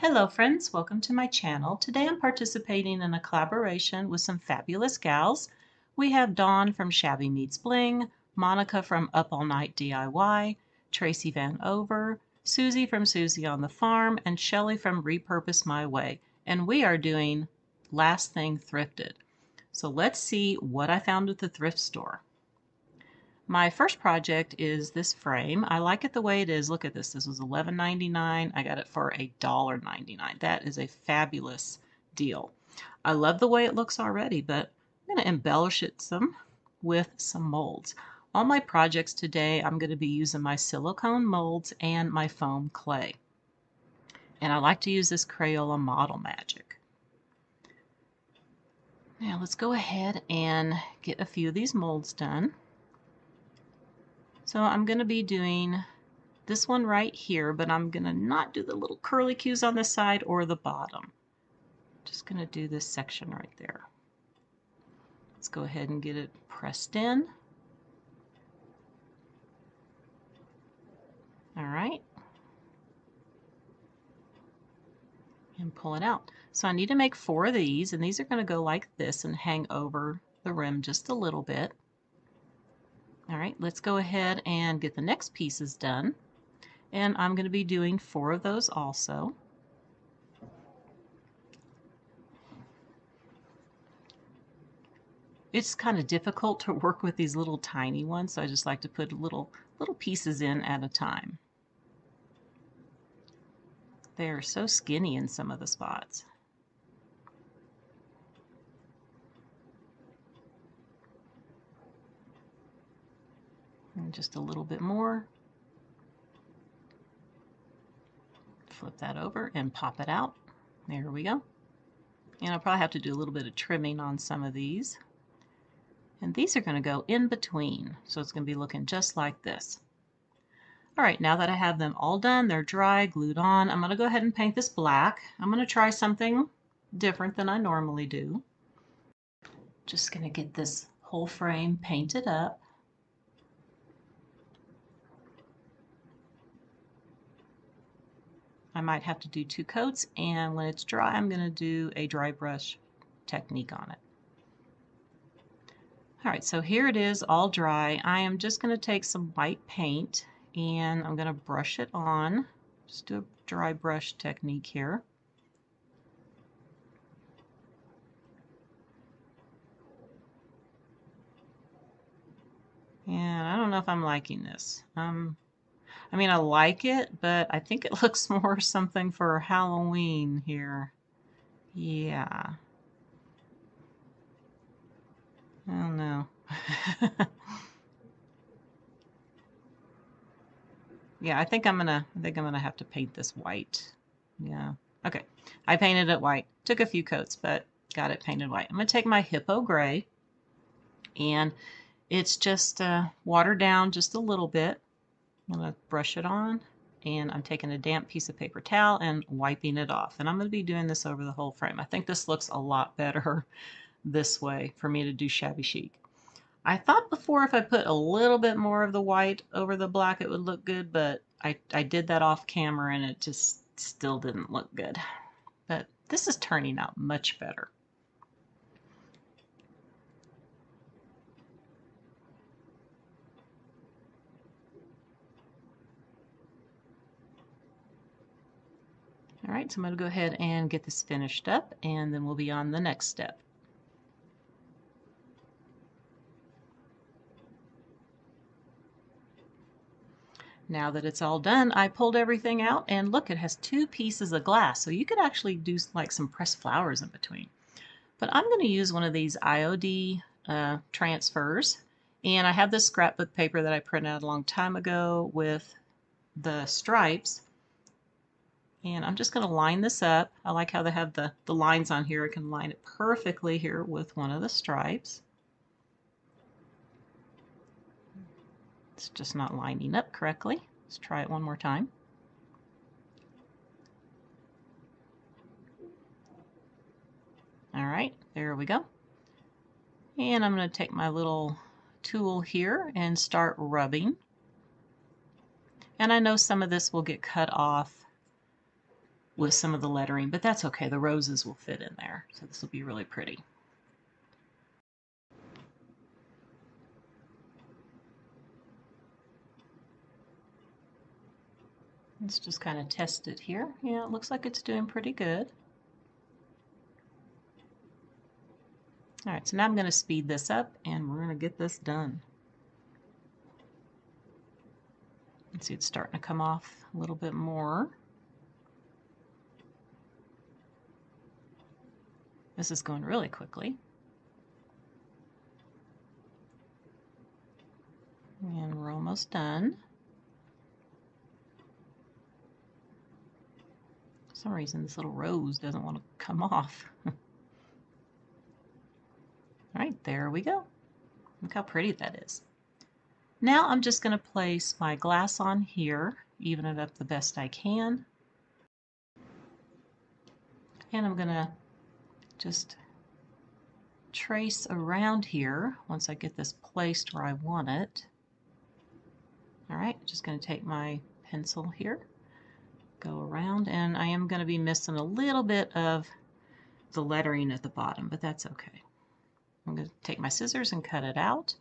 Hello friends, welcome to my channel. Today I'm participating in a collaboration with some fabulous gals. We have Dawn from Shabby Meets Bling, Monica from Up All Night DIY, Traci Van Over, Susie from Susie on the Farm, and Shelly from Repurpose My Way. And we are doing Last Thing Thrifted. So let's see what I found at the thrift store. My first project is this frame. I like it the way it is. Look at this. This was $11.99. I got it for $1.99. That is a fabulous deal. I love the way it looks already, but I'm going to embellish it some with some molds. All my projects today, I'm going to be using my silicone molds and my foam clay. And I like to use this Crayola Model Magic. Now let's go ahead and get a few of these molds done. So I'm going to be doing this one right here, but I'm going to not do the little curly cues on the side or the bottom. Just going to do this section right there. Let's go ahead and get it pressed in. All right. And pull it out. So I need to make four of these, and these are going to go like this and hang over the rim just a little bit. All right, let's go ahead and get the next pieces done. And I'm going to be doing four of those also. It's kind of difficult to work with these little tiny ones, so I just like to put little, little pieces in at a time. They are so skinny in some of the spots. And just a little bit more. Flip that over and pop it out. There we go. And I'll probably have to do a little bit of trimming on some of these. And these are going to go in between. So it's going to be looking just like this. All right, now that I have them all done, they're dry, glued on, I'm going to go ahead and paint this black. I'm going to try something different than I normally do. Just going to get this whole frame painted up. I might have to do two coats and when it's dry I'm going to do a dry brush technique on it. Alright, so here it is all dry. I am just going to take some white paint and I'm going to brush it on. Just do a dry brush technique here. And I don't know if I'm liking this. Um, I mean, I like it, but I think it looks more something for Halloween here. Yeah. I don't know. yeah, I think I'm gonna I think I'm gonna have to paint this white. Yeah. Okay. I painted it white. Took a few coats, but got it painted white. I'm gonna take my hippo gray and it's just uh, watered down just a little bit. I'm going to brush it on and I'm taking a damp piece of paper towel and wiping it off. And I'm going to be doing this over the whole frame. I think this looks a lot better this way for me to do shabby chic. I thought before if I put a little bit more of the white over the black it would look good, but I, I did that off camera and it just still didn't look good. But this is turning out much better. All right, so I'm going to go ahead and get this finished up and then we'll be on the next step. Now that it's all done, I pulled everything out and look, it has two pieces of glass. So you could actually do like some pressed flowers in between. But I'm going to use one of these IOD uh, transfers. And I have this scrapbook paper that I printed out a long time ago with the stripes. And I'm just going to line this up. I like how they have the, the lines on here. I can line it perfectly here with one of the stripes. It's just not lining up correctly. Let's try it one more time. All right, there we go. And I'm going to take my little tool here and start rubbing. And I know some of this will get cut off with some of the lettering, but that's okay. The roses will fit in there, so this will be really pretty. Let's just kind of test it here. Yeah, it looks like it's doing pretty good. All right, so now I'm going to speed this up and we're going to get this done. see it's starting to come off a little bit more. This is going really quickly. And we're almost done. For some reason this little rose doesn't want to come off. All right, there we go. Look how pretty that is. Now I'm just going to place my glass on here, even it up the best I can. And I'm going to just trace around here once I get this placed where I want it. All right, just going to take my pencil here, go around, and I am going to be missing a little bit of the lettering at the bottom, but that's okay. I'm going to take my scissors and cut it out.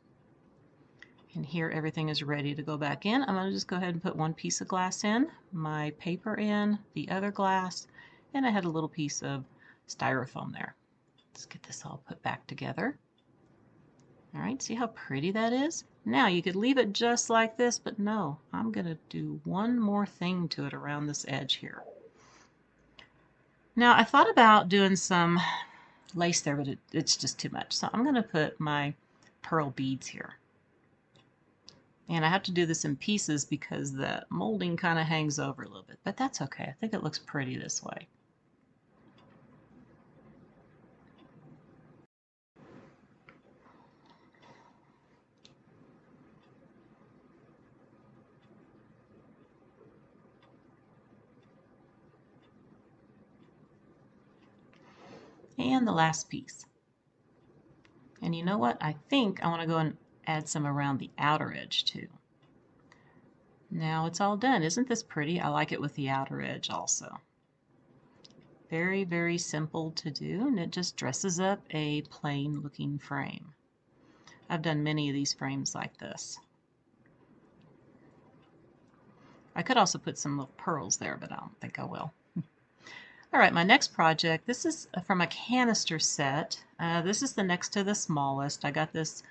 And here everything is ready to go back in. I'm going to just go ahead and put one piece of glass in, my paper in, the other glass, and I had a little piece of styrofoam there. Let's get this all put back together. All right, see how pretty that is? Now you could leave it just like this, but no, I'm to do one more thing to it around this edge here. Now I thought about doing some lace there, but it, it's just too much. So I'm to put my pearl beads here. And I have to do this in pieces because the molding kind of hangs over a little bit, but that's okay. I think it looks pretty this way. And the last piece. And you know what? I think I want to go and add some around the outer edge too. Now it's all done. Isn't this pretty? I like it with the outer edge also. Very, very simple to do, and it just dresses up a plain looking frame. I've done many of these frames like this. I could also put some little pearls there, but I don't think I will. All right, my next project, this is from a canister set. Uh, this is the next to the smallest. I got this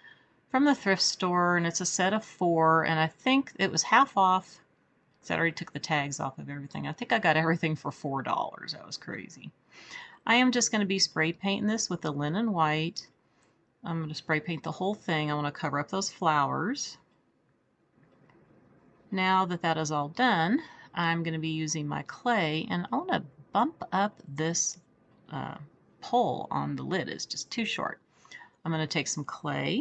from the thrift store, and it's a set of four, and I think it was half off. I already took the tags off of everything. I think I got everything for $4. That was crazy. I am just going to be spray painting this with the linen white. I'm going to spray paint the whole thing. I want to cover up those flowers. Now that that is all done, I'm going to be using my clay, and I want to bump up this uh, pole on the lid. It's just too short. I'm going to take some clay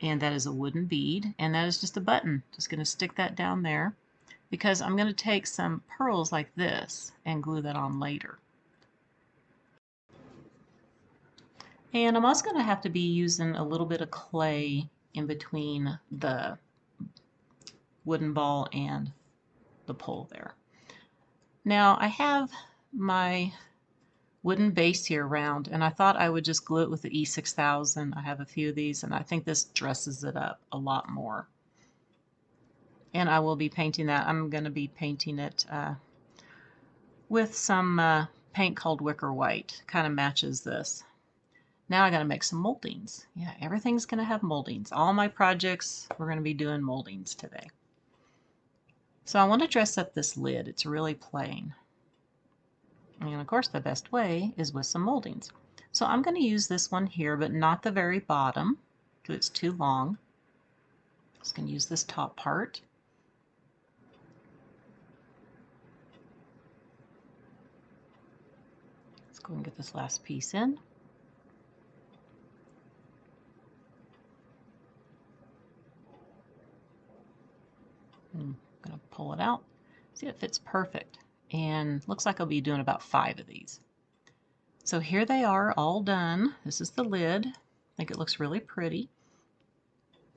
and that is a wooden bead and that is just a button just going to stick that down there because I'm going to take some pearls like this and glue that on later and I'm also going to have to be using a little bit of clay in between the wooden ball and the pole there now I have my wooden base here round and I thought I would just glue it with the E6000. I have a few of these and I think this dresses it up a lot more. And I will be painting that. I'm going to be painting it uh, with some uh, paint called Wicker White. Kind of matches this. Now I got to make some moldings. Yeah, everything's going to have moldings. All my projects, we're going to be doing moldings today. So I want to dress up this lid. It's really plain. And of course the best way is with some moldings. So I'm going to use this one here, but not the very bottom, because it's too long. I'm just going to use this top part. Let's go and get this last piece in. To pull it out. See, it fits perfect and looks like I'll be doing about five of these. So here they are all done. This is the lid. I think it looks really pretty.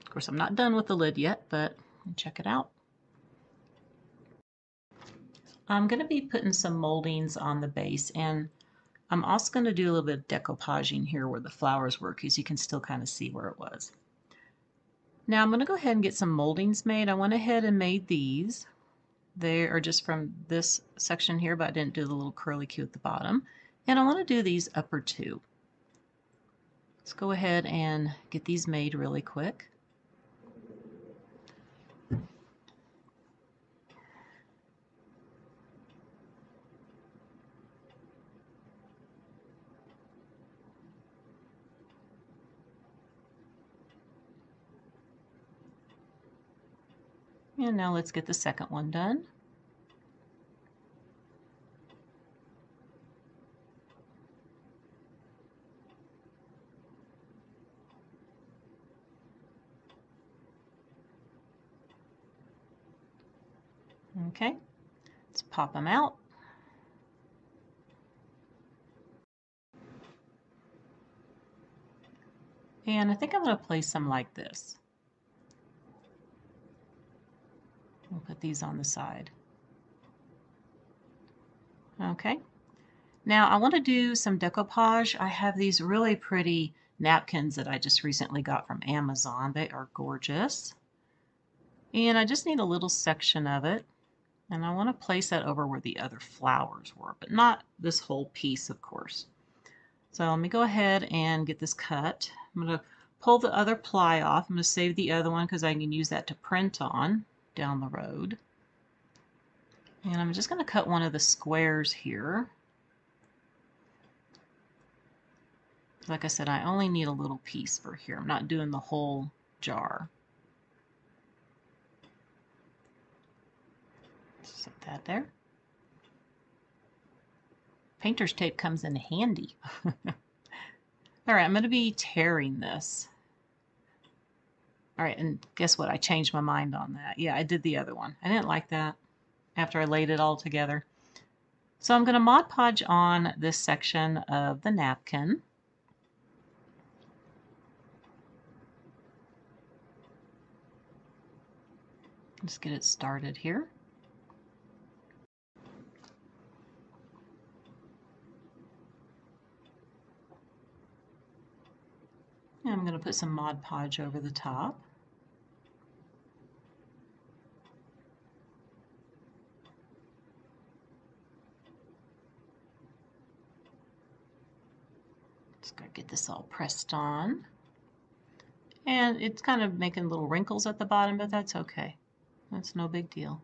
Of course, I'm not done with the lid yet, but check it out. I'm going to be putting some moldings on the base and I'm also going to do a little bit of decoupaging here where the flowers were because you can still kind of see where it was. Now I'm going to go ahead and get some moldings made. I went ahead and made these. They are just from this section here, but I didn't do the little curly Q at the bottom. And I want to do these upper two. Let's go ahead and get these made really quick. And now let's get the second one done. Okay, let's pop them out. And I think I'm going to place them like this. We'll put these on the side. Okay. Now I want to do some decoupage. I have these really pretty napkins that I just recently got from Amazon. They are gorgeous. And I just need a little section of it. And I want to place that over where the other flowers were, but not this whole piece, of course. So let me go ahead and get this cut. I'm going to pull the other ply off. I'm going to save the other one because I can use that to print on down the road. And I'm just going to cut one of the squares here. Like I said, I only need a little piece for here. I'm not doing the whole jar. Set that there. Painter's tape comes in handy. All right, I'm going to be tearing this. All right, and guess what? I changed my mind on that. Yeah, I did the other one. I didn't like that after I laid it all together. So I'm going to Mod Podge on this section of the napkin. Just get it started here. I'm going to put some Mod Podge over the top. Just to get this all pressed on. And it's kind of making little wrinkles at the bottom, but that's okay. That's no big deal.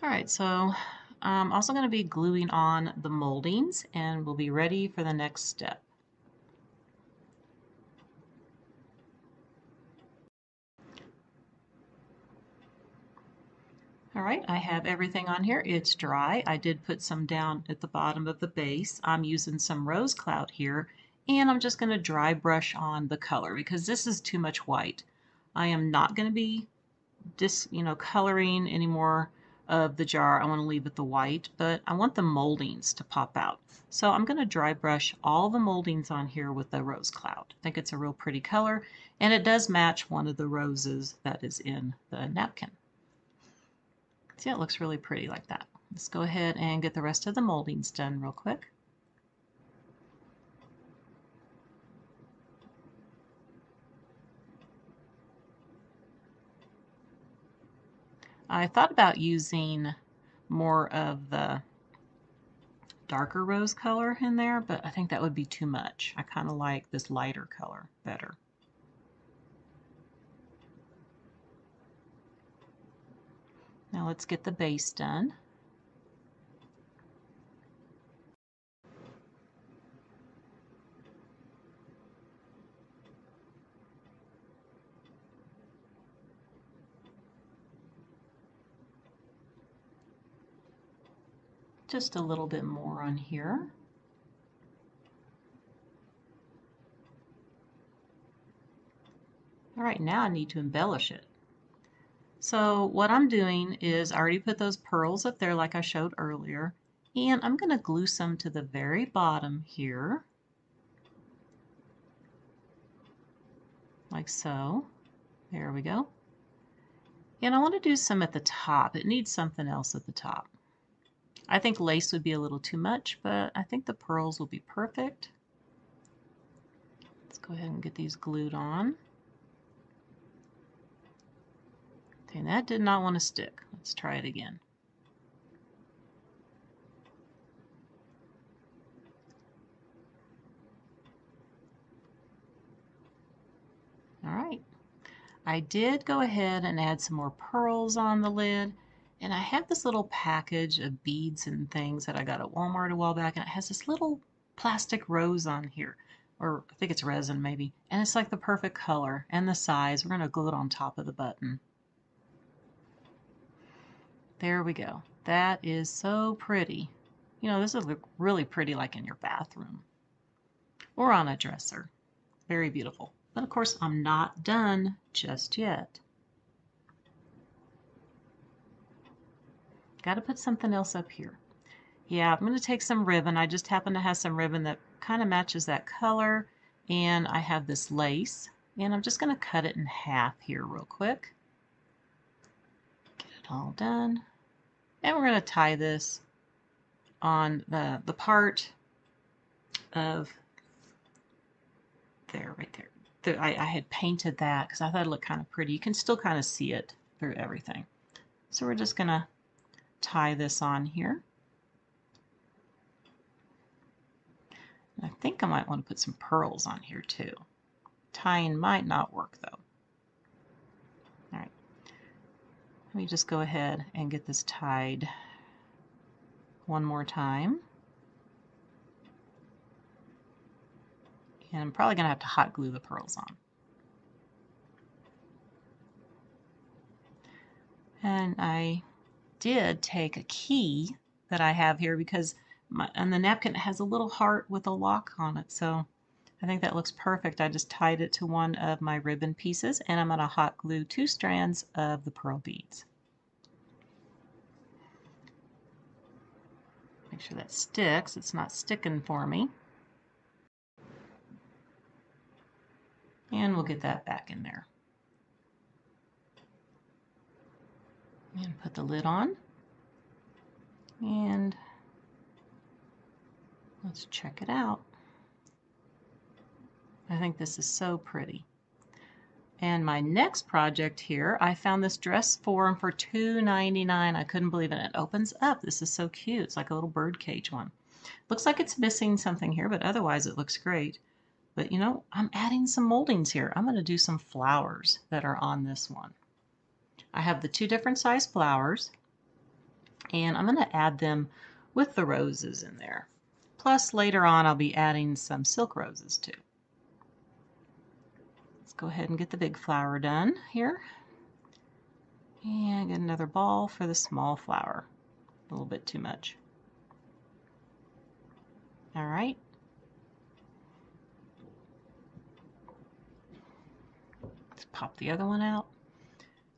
All right, so I'm also going to be gluing on the moldings and we'll be ready for the next step. All right, I have everything on here. It's dry. I did put some down at the bottom of the base. I'm using some rose cloud here and I'm just going to dry brush on the color because this is too much white. I am not going to be just, you know, coloring anymore of the jar. I want to leave it the white, but I want the moldings to pop out. So I'm going to dry brush all the moldings on here with the rose cloud. I think it's a real pretty color, and it does match one of the roses that is in the napkin. See, it looks really pretty like that. Let's go ahead and get the rest of the moldings done real quick. I thought about using more of the darker rose color in there, but I think that would be too much. I kind of like this lighter color better. Now let's get the base done. just a little bit more on here. All right, now I need to embellish it. So what I'm doing is I already put those pearls up there like I showed earlier, and I'm going to glue some to the very bottom here, like so. There we go. And I want to do some at the top. It needs something else at the top. I think lace would be a little too much, but I think the pearls will be perfect. Let's go ahead and get these glued on. Okay, that did not want to stick. Let's try it again. All right. I did go ahead and add some more pearls on the lid. And I have this little package of beads and things that I got at Walmart a while back. And it has this little plastic rose on here. Or I think it's resin maybe. And it's like the perfect color and the size. We're going to glue it on top of the button. There we go. That is so pretty. You know, this would look really pretty like in your bathroom or on a dresser. Very beautiful. But of course, I'm not done just yet. Got to put something else up here. Yeah, I'm going to take some ribbon. I just happen to have some ribbon that kind of matches that color. And I have this lace. And I'm just going to cut it in half here real quick. Get it all done. And we're going to tie this on the, the part of there, right there. The, I, I had painted that because I thought it looked kind of pretty. You can still kind of see it through everything. So we're just going to tie this on here. I think I might want to put some pearls on here too. Tying might not work though. All right. Let me just go ahead and get this tied one more time. And I'm probably going to have to hot glue the pearls on. And I did take a key that I have here because my, on the napkin has a little heart with a lock on it. So I think that looks perfect. I just tied it to one of my ribbon pieces and I'm going to hot glue two strands of the pearl beads. Make sure that sticks. It's not sticking for me. And we'll get that back in there. and put the lid on and let's check it out. I think this is so pretty. And my next project here, I found this dress form for $2.99. I couldn't believe it. It opens up. This is so cute. It's like a little bird cage one. Looks like it's missing something here, but otherwise it looks great. But you know, I'm adding some moldings here. I'm going to do some flowers that are on this one. I have the two different size flowers and I'm going to add them with the roses in there. Plus later on I'll be adding some silk roses too. Go ahead and get the big flower done here. And get another ball for the small flower. A little bit too much. All right. Let's pop the other one out.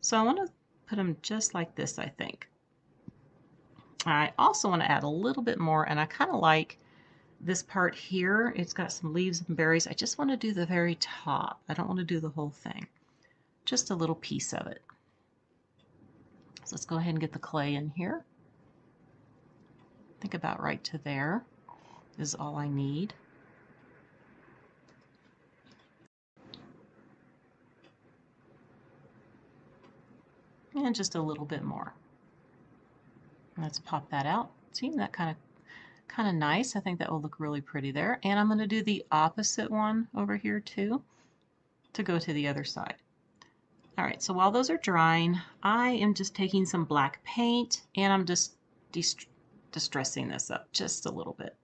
So I want to put them just like this, I think. I also want to add a little bit more, and I kind of like this part here. It's got some leaves and berries. I just want to do the very top. I don't want to do the whole thing. Just a little piece of it. So let's go ahead and get the clay in here. Think about right to there is all I need. and just a little bit more. Let's pop that out. See, that kind of kind of nice. I think that will look really pretty there. And I'm going to do the opposite one over here too to go to the other side. All right, so while those are drying, I am just taking some black paint and I'm just distressing this up just a little bit.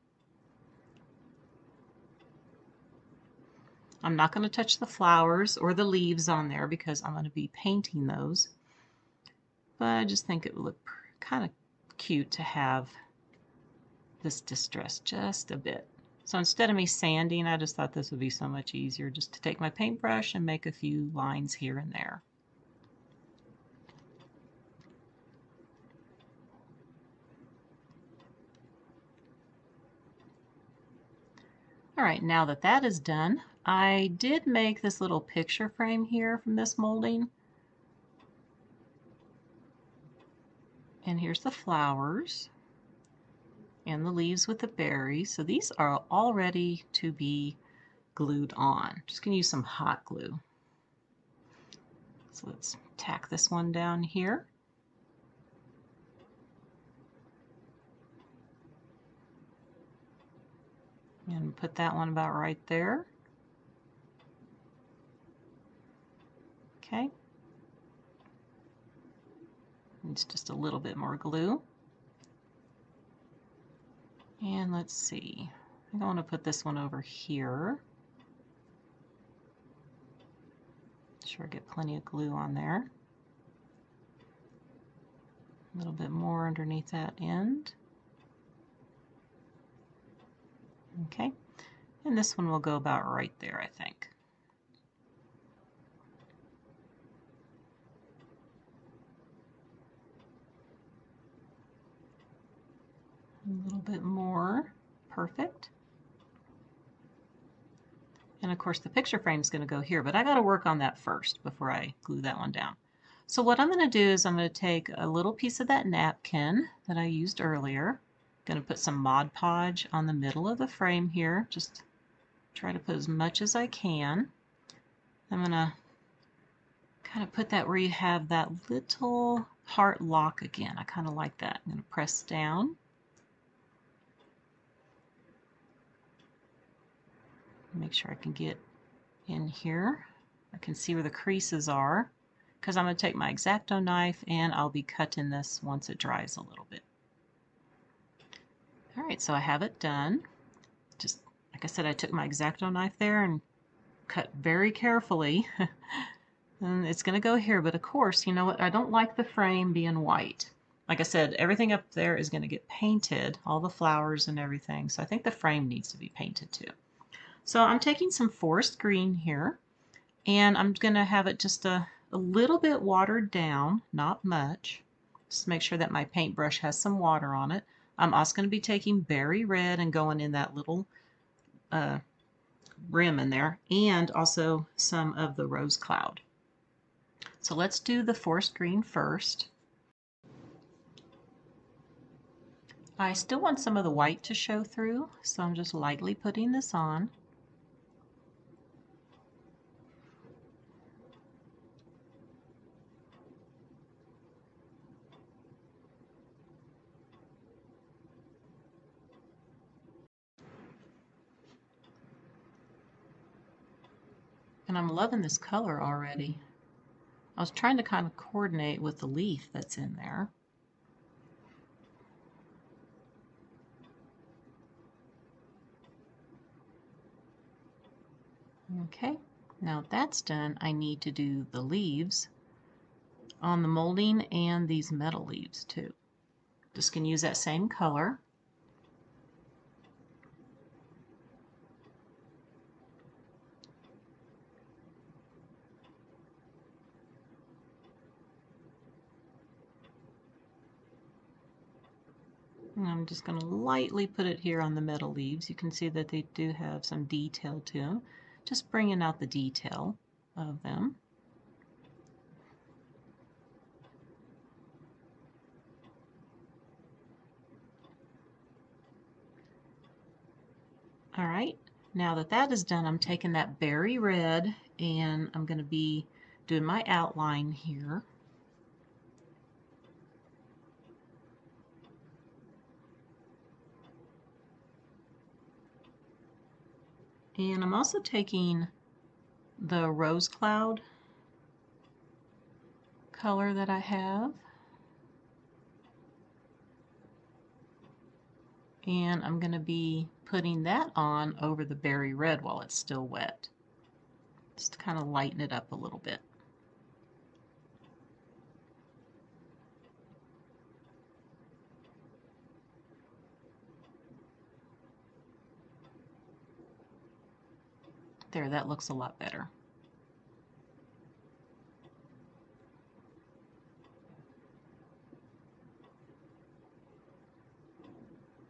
I'm not going to touch the flowers or the leaves on there because I'm going to be painting those. But I just think it would look kind of cute to have this distress just a bit. So instead of me sanding, I just thought this would be so much easier just to take my paintbrush and make a few lines here and there. All right, now that that is done, I did make this little picture frame here from this molding. And here's the flowers and the leaves with the berries. So these are all ready to be glued on. Just to use some hot glue. So let's tack this one down here. And put that one about right there. Okay. Needs just a little bit more glue. And let's see. I think I want to put this one over here. Sure get plenty of glue on there. A little bit more underneath that end. Okay, and this one will go about right there, I think. A little bit more, perfect. And of course the picture frame is going to go here, but I got to work on that first before I glue that one down. So what I'm going to do is I'm going to take a little piece of that napkin that I used earlier, Going to put some Mod Podge on the middle of the frame here. Just try to put as much as I can. I'm going to kind of put that where you have that little heart lock again. I kind of like that. I'm going to press down. Make sure I can get in here. I can see where the creases are because I'm going to take my X-Acto knife and I'll be cutting this once it dries a little bit. All right, so I have it done. Just like I said, I took my X-Acto knife there and cut very carefully. and it's going to go here, but of course, you know what? I don't like the frame being white. Like I said, everything up there is going to get painted, all the flowers and everything. So I think the frame needs to be painted too. So I'm taking some forest green here, and I'm going to have it just a, a little bit watered down, not much. Just make sure that my paintbrush has some water on it. I'm also going to be taking berry red and going in that little uh, rim in there and also some of the rose cloud. So let's do the forest green first. I still want some of the white to show through, so I'm just lightly putting this on. And I'm loving this color already. I was trying to kind of coordinate with the leaf that's in there. Okay, now that's done, I need to do the leaves on the molding and these metal leaves too. Just going to use that same color. And I'm just going to lightly put it here on the metal leaves. You can see that they do have some detail to them. Just bringing out the detail of them. All right, now that that is done, I'm taking that berry red and I'm going to be doing my outline here. And I'm also taking the rose cloud color that I have. And I'm going to be putting that on over the berry red while it's still wet. Just to kind of lighten it up a little bit. There, that looks a lot better.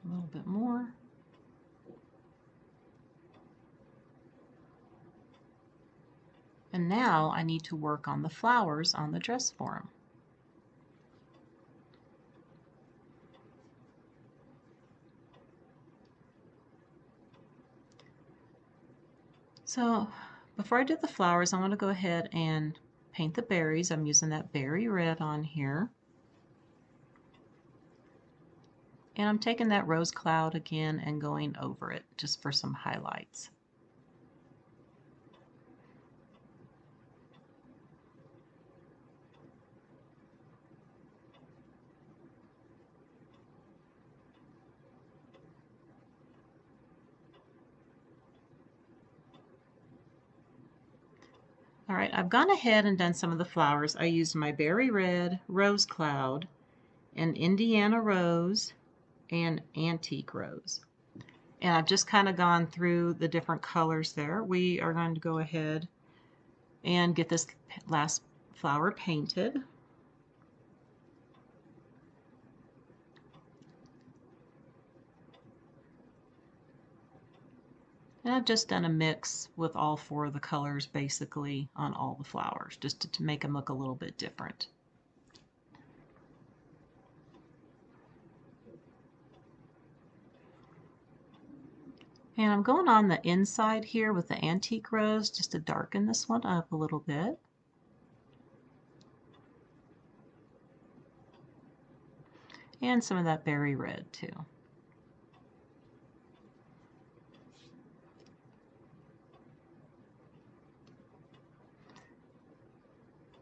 A little bit more. And now I need to work on the flowers on the dress form. So before I do the flowers, I'm going to go ahead and paint the berries. I'm using that berry red on here. And I'm taking that rose cloud again and going over it just for some highlights. All right, I've gone ahead and done some of the flowers. I used my Berry Red, Rose Cloud, and Indiana Rose, and Antique Rose. And I've just kind of gone through the different colors there. We are going to go ahead and get this last flower painted. And I've just done a mix with all four of the colors basically on all the flowers just to, to make them look a little bit different. And I'm going on the inside here with the antique rose just to darken this one up a little bit. And some of that berry red too.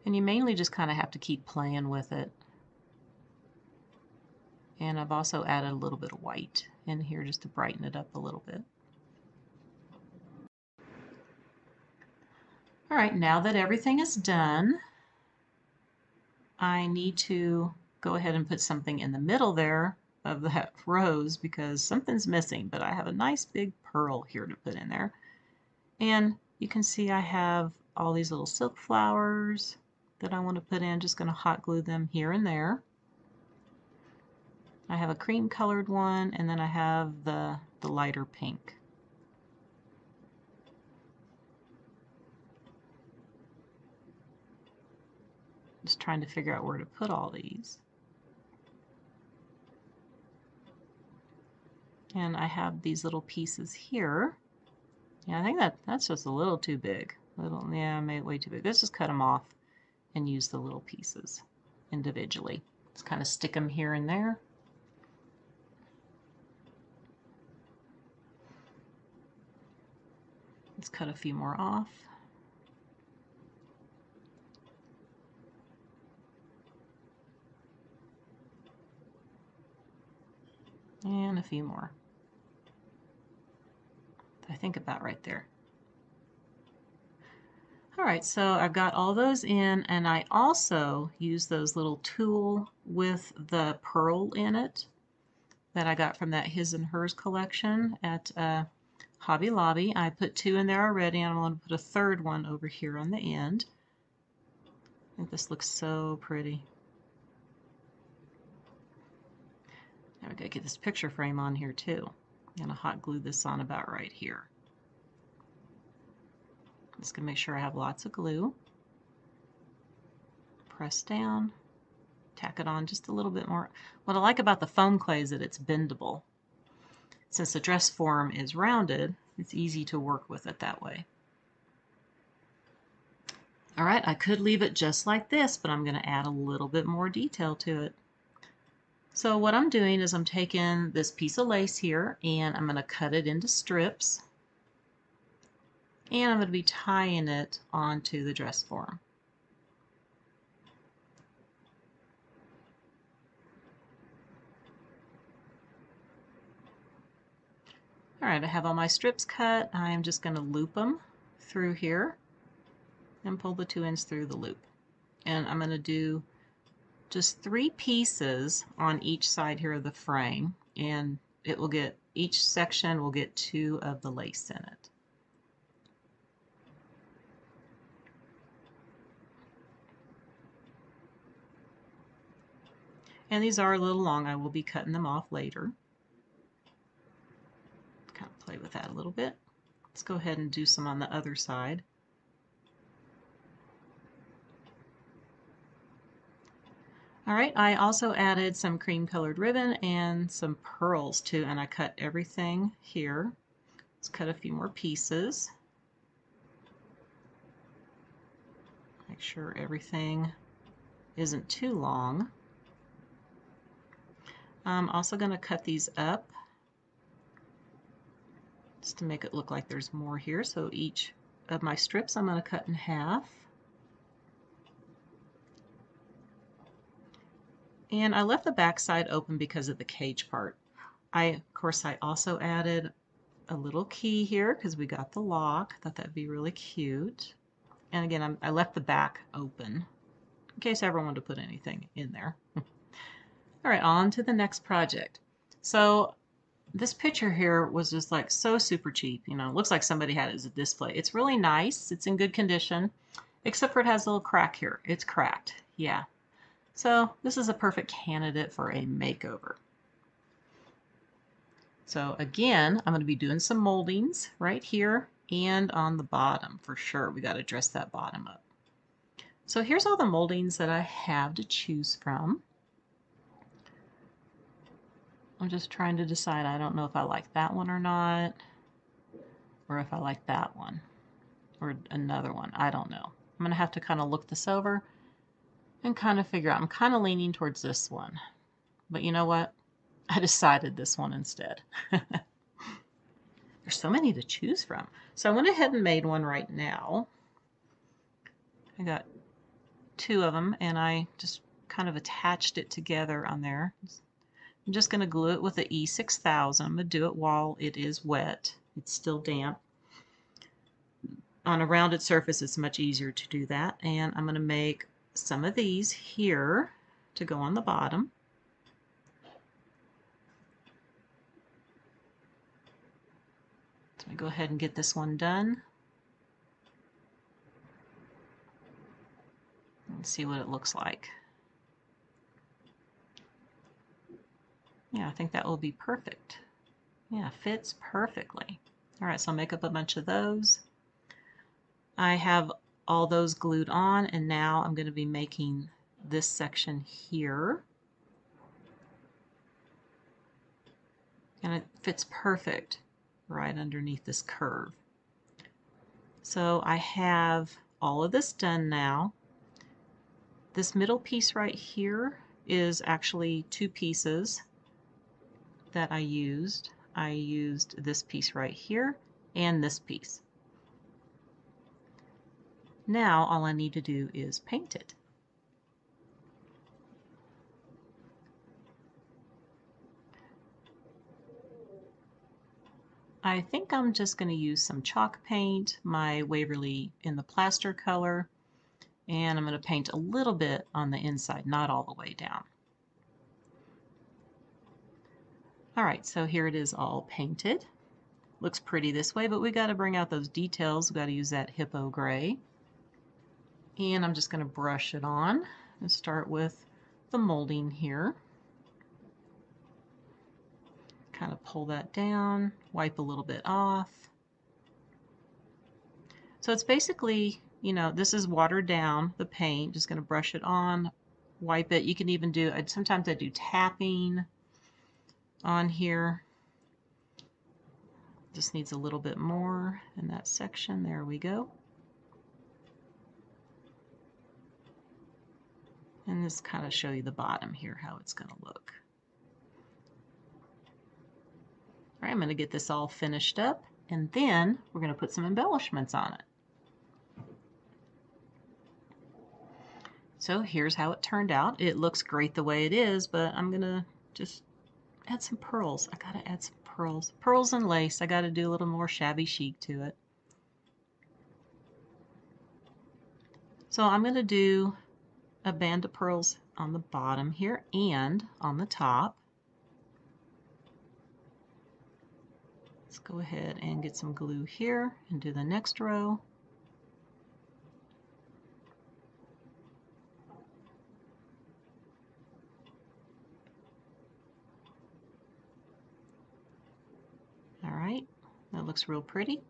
And you mainly just kind of have to keep playing with it. And I've also added a little bit of white in here just to brighten it up a little bit. All right, now that everything is done, I need to go ahead and put something in the middle there of that rose because something's missing, but I have a nice big pearl here to put in there. And you can see I have all these little silk flowers that I want to put in. Just going to hot glue them here and there. I have a cream colored one and then I have the, the lighter pink. Just trying to figure out where to put all these. And I have these little pieces here. Yeah, I think that that's just a little too big. Little, yeah, I made it way too big. Let's just cut them off and use the little pieces individually. Just kind of stick them here and there. Let's cut a few more off. And a few more. I think about right there. All right, so I've got all those in and I also use those little tool with the pearl in it that I got from that His and Hers collection at uh, Hobby Lobby. I put two in there already and I'm going to put a third one over here on the end. I think this looks so pretty. Now we got to get this picture frame on here too. I'm going to hot glue this on about right here. I'm just to make sure I have lots of glue. Press down, tack it on just a little bit more. What I like about the foam clay is that it's bendable. Since the dress form is rounded, it's easy to work with it that way. All right, I could leave it just like this, but I'm going to add a little bit more detail to it. So what I'm doing is I'm taking this piece of lace here and I'm going to cut it into strips and I'm going to be tying it onto the dress form. Alright, I have all my strips cut. I'm just going to loop them through here and pull the two ends through the loop. And I'm going to do just three pieces on each side here of the frame and it will get each section will get two of the lace in it. and these are a little long. I will be cutting them off later. Kind of play with that a little bit. Let's go ahead and do some on the other side. All right, I also added some cream colored ribbon and some pearls too, and I cut everything here. Let's cut a few more pieces. Make sure everything isn't too long. I'm also going to cut these up just to make it look like there's more here. So each of my strips I'm going to cut in half. And I left the back side open because of the cage part. I, of course, I also added a little key here because we got the lock. Thought that'd be really cute. And again, I'm, i left the back open in case I ever wanted to put anything in there. All right, on to the next project. So this picture here was just like so super cheap. You know, looks like somebody had it as a display. It's really nice. It's in good condition, except for it has a little crack here. It's cracked. Yeah. So this is a perfect candidate for a makeover. So again, I'm going to be doing some moldings right here and on the bottom for sure. We got to dress that bottom up. So here's all the moldings that I have to choose from. I'm just trying to decide. I don't know if I like that one or not, or if I like that one, or another one. I don't know. I'm going to have to kind of look this over and kind of figure out. I'm kind of leaning towards this one. But you know what? I decided this one instead. There's so many to choose from. So I went ahead and made one right now. I got two of them and I just kind of attached it together on there. I'm just going to glue it with the E6000. I'm going to do it while it is wet. It's still damp. On a rounded surface it's much easier to do that and I'm going to make some of these here to go on the bottom. So I go ahead and get this one done. And see what it looks like. Yeah, I think that will be perfect. Yeah, fits perfectly. All right, so I'll make up a bunch of those. I have all those glued on and now I'm going to be making this section here. And it fits perfect right underneath this curve. So I have all of this done now. This middle piece right here is actually two pieces that I used. I used this piece right here and this piece. Now all I need to do is paint it. I think I'm just going to use some chalk paint, my Waverly in the plaster color, and I'm going to paint a little bit on the inside, not all the way down. Alright, so here it is all painted. Looks pretty this way, but we got to bring out those details. we got to use that hippo gray. And I'm just going to brush it on and start with the molding here kind of pull that down, wipe a little bit off. So it's basically, you know, this is watered down, the paint, just going to brush it on, wipe it. You can even do, sometimes I do tapping on here. Just needs a little bit more in that section. There we go. And this kind of show you the bottom here, how it's going to look. Right, I'm going to get this all finished up and then we're going to put some embellishments on it. So here's how it turned out. It looks great the way it is, but I'm going to just add some pearls. I got to add some pearls. Pearls and lace. I got to do a little more shabby chic to it. So I'm to do a band of pearls on the bottom here and on the top. Let's go ahead and get some glue here and do the next row. Right, that looks real pretty.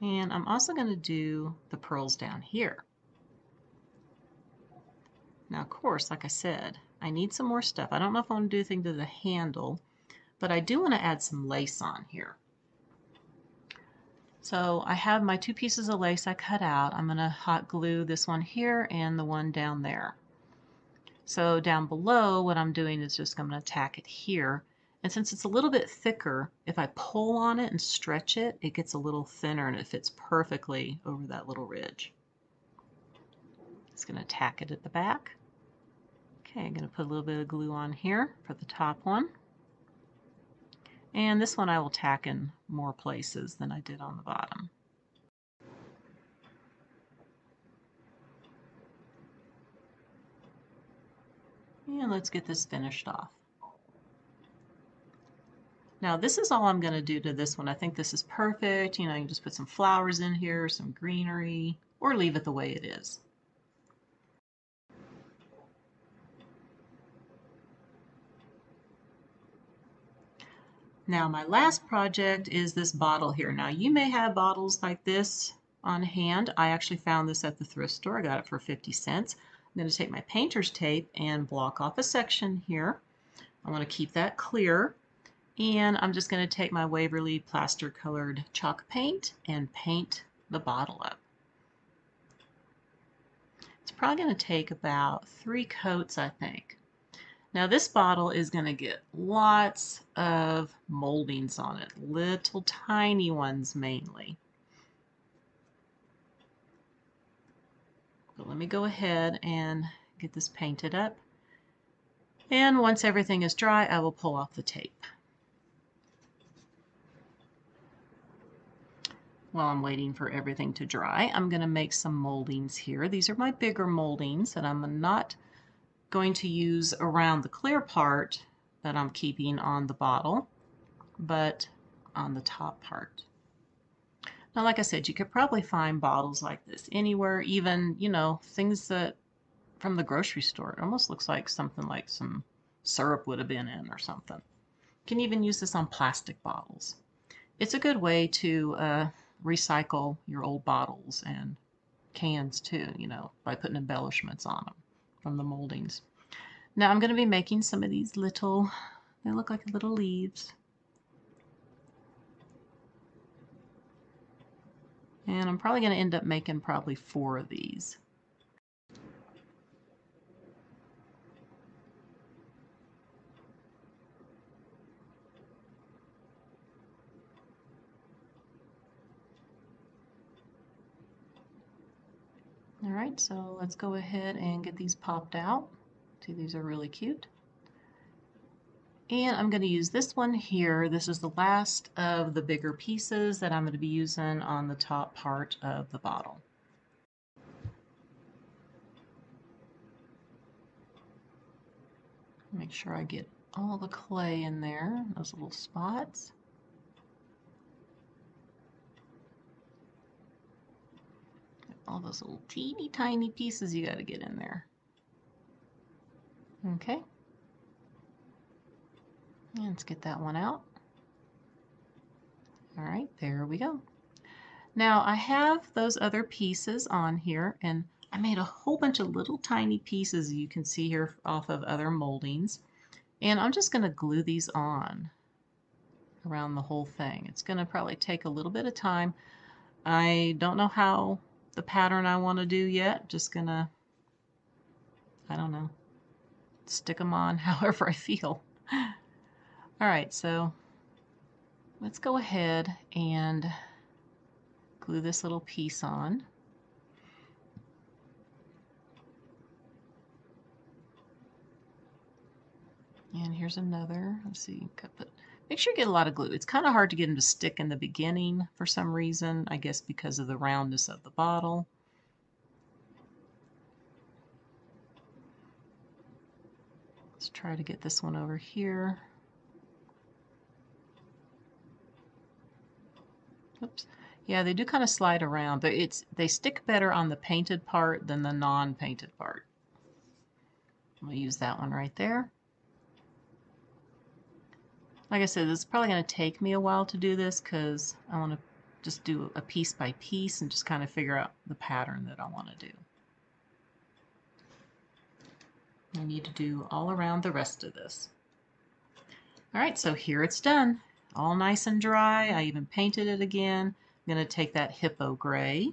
And I'm also going to do the pearls down here. Now, of course, like I said, I need some more stuff. I don't know if I want to do anything to the handle, but I do want to add some lace on here. So I have my two pieces of lace I cut out. I'm going to hot glue this one here and the one down there. So down below, what I'm doing is just I'm going to tack it here. And since it's a little bit thicker, if I pull on it and stretch it, it gets a little thinner and it fits perfectly over that little ridge. Just going to tack it at the back. Okay, I'm going to put a little bit of glue on here for the top one. And this one I will tack in more places than I did on the bottom. And let's get this finished off. Now this is all I'm going to do to this one. I think this is perfect. You know, you can just put some flowers in here, some greenery, or leave it the way it is. Now my last project is this bottle here. Now you may have bottles like this on hand. I actually found this at the thrift store. I got it for 50 cents. I'm going to take my painter's tape and block off a section here. I want to keep that clear. And I'm just going to take my Waverly plaster colored chalk paint and paint the bottle up. It's probably going to take about three coats, I think. Now this bottle is going to get lots of moldings on it, little tiny ones mainly. Let me go ahead and get this painted up. And once everything is dry, I will pull off the tape. While I'm waiting for everything to dry, I'm going to make some moldings here. These are my bigger moldings that I'm not going to use around the clear part that I'm keeping on the bottle, but on the top part. Now, like I said, you could probably find bottles like this anywhere, even, you know, things that from the grocery store. It almost looks like something like some syrup would have been in or something. You can even use this on plastic bottles. It's a good way to uh, recycle your old bottles and cans too, you know, by putting embellishments on them from the moldings. Now I'm going to be making some of these little, they look like little leaves. And I'm probably going to end up making probably four of these. All right, so let's go ahead and get these popped out. See, these are really cute. And I'm going to use this one here. This is the last of the bigger pieces that I'm going to be using on the top part of the bottle. Make sure I get all the clay in there, those little spots. all those little teeny tiny pieces you got to get in there. Okay. Let's get that one out. All right, there we go. Now I have those other pieces on here and I made a whole bunch of little tiny pieces you can see here off of other moldings. And I'm just going to glue these on around the whole thing. It's going to probably take a little bit of time. I don't know how the pattern I want to do yet. Just gonna, I don't know, stick them on however I feel. All right, so let's go ahead and glue this little piece on. And here's another. Let's see, Make sure you get a lot of glue. It's kind of hard to get them to stick in the beginning for some reason, I guess because of the roundness of the bottle. Let's try to get this one over here. Oops. Yeah, they do kind of slide around, but it's they stick better on the painted part than the non-painted part. I'm going to use that one right there. Like I said, this is probably going to take me a while to do this because I want to just do a piece by piece and just kind of figure out the pattern that I want to do. I need to do all around the rest of this. All right, so here it's done. All nice and dry. I even painted it again. I'm going to take that hippo gray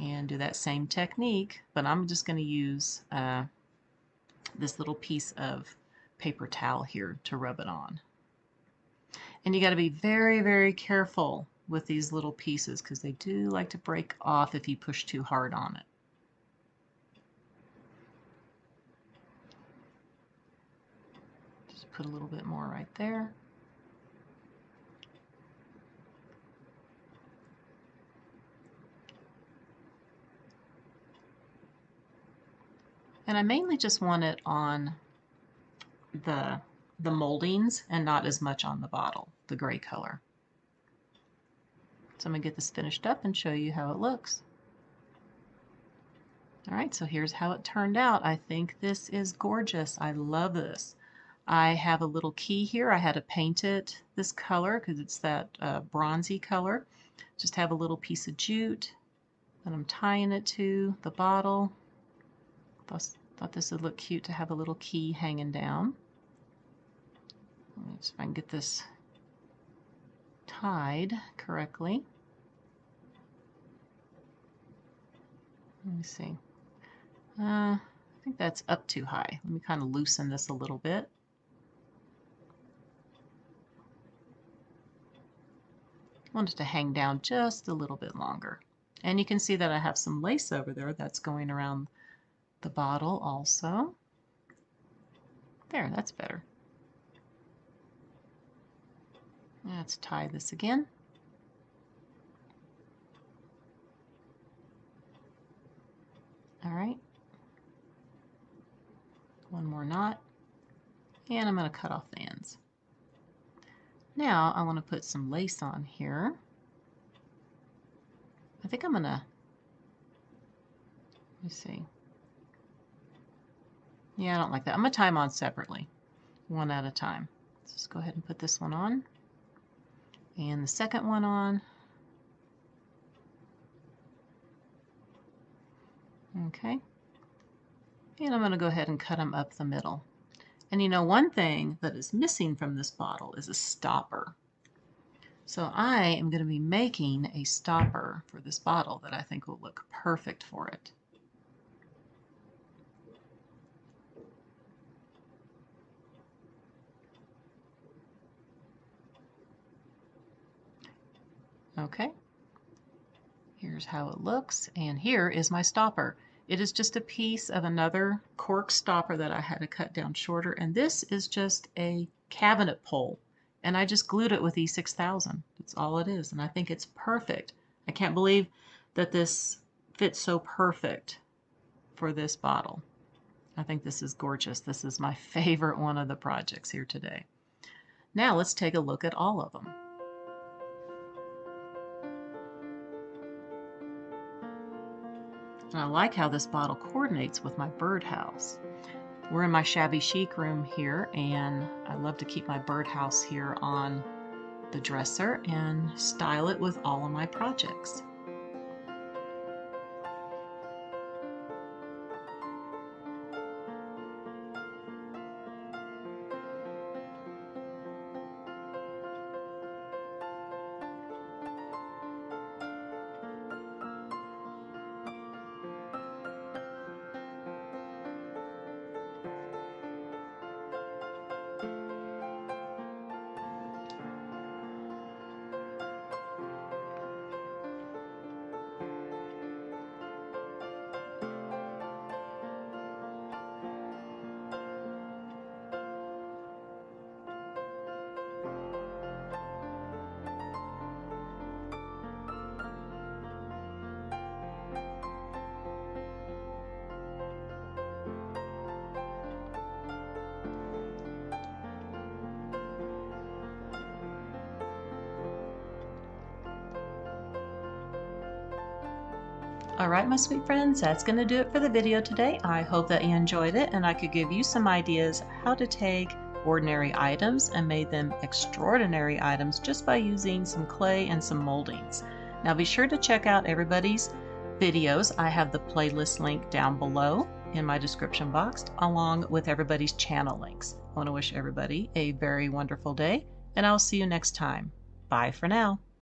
and do that same technique, but I'm just going to use uh, this little piece of paper towel here to rub it on. And you got to be very, very careful with these little pieces because they do like to break off if you push too hard on it. Just put a little bit more right there. And I mainly just want it on the, the moldings and not as much on the bottle, the gray color. So I'm going to get this finished up and show you how it looks. All right, so here's how it turned out. I think this is gorgeous. I love this. I have a little key here. I had to paint it this color because it's that uh, bronzy color. Just have a little piece of jute that I'm tying it to the bottle. Thought, thought this would look cute to have a little key hanging down. Let me see if I can get this tied correctly. Let me see. Uh, I think that's up too high. Let me kind of loosen this a little bit. I want it to hang down just a little bit longer. And you can see that I have some lace over there that's going around the bottle also. There, that's better. Let's tie this again. All right. One more knot. And I'm going to cut off the ends. Now I want to put some lace on here. I think I'm going to, let me see. Yeah, I don't like that. I'm going to tie them on separately, one at a time. Let's just go ahead and put this one on. And the second one on. Okay. And I'm going to go ahead and cut them up the middle. And you know, one thing that is missing from this bottle is a stopper. So I am going to be making a stopper for this bottle that I think will look perfect for it. Okay, here's how it looks, and here is my stopper. It is just a piece of another cork stopper that I had to cut down shorter, and this is just a cabinet pole, and I just glued it with E6000. That's all it is, and I think it's perfect. I can't believe that this fits so perfect for this bottle. I think this is gorgeous. This is my favorite one of the projects here today. Now let's take a look at all of them. And I like how this bottle coordinates with my birdhouse. We're in my shabby chic room here, and I love to keep my birdhouse here on the dresser and style it with all of my projects. Alright my sweet friends, that's going to do it for the video today. I hope that you enjoyed it and I could give you some ideas how to take ordinary items and made them extraordinary items just by using some clay and some moldings. Now be sure to check out everybody's videos. I have the playlist link down below in my description box along with everybody's channel links. I want to wish everybody a very wonderful day, and I'll see you next time. Bye for now.